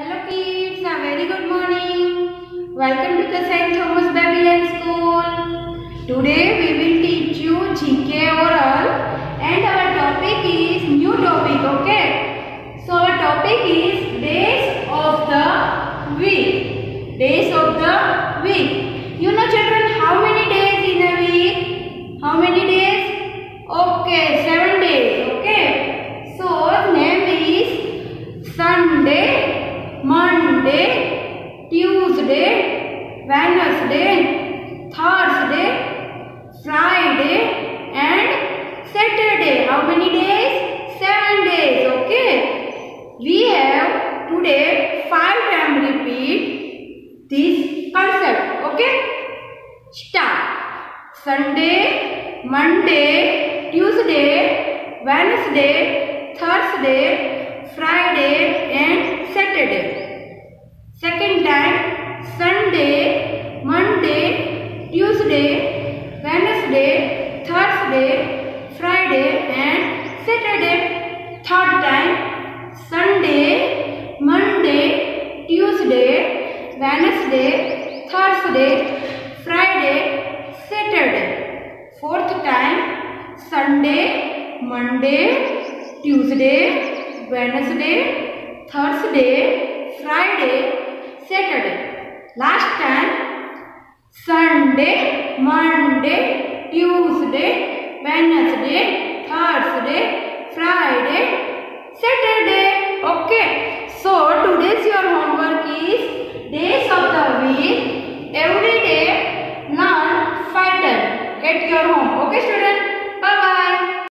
Hello kids, a very good morning. Welcome to the St. Thomas Babylon School. Today we will teach you GK oral and our topic is new topic, okay? So our topic is days of the week. Days of the week. You know children how many days in a week? How many days? Okay, seven days, okay? So name is Sunday, Monday, Tuesday, Wednesday, Thursday, Friday and Saturday. How many days? Seven days. Okay. We have today five time repeat this concept. Okay. Start. Sunday, Monday, Tuesday, Wednesday, Thursday, Friday Saturday. Second time Sunday, Monday, Tuesday, Wednesday, Thursday, Friday and Saturday. Third time Sunday, Monday, Tuesday, Wednesday, Thursday, Friday, Saturday. Fourth time Sunday, Monday, Tuesday, Wednesday, Thursday, Friday, Saturday. Last time Sunday, Monday, Tuesday, Wednesday, Thursday, Friday, Saturday. Okay. So today's your homework is days of the week. Every day learn times at your home. Okay students.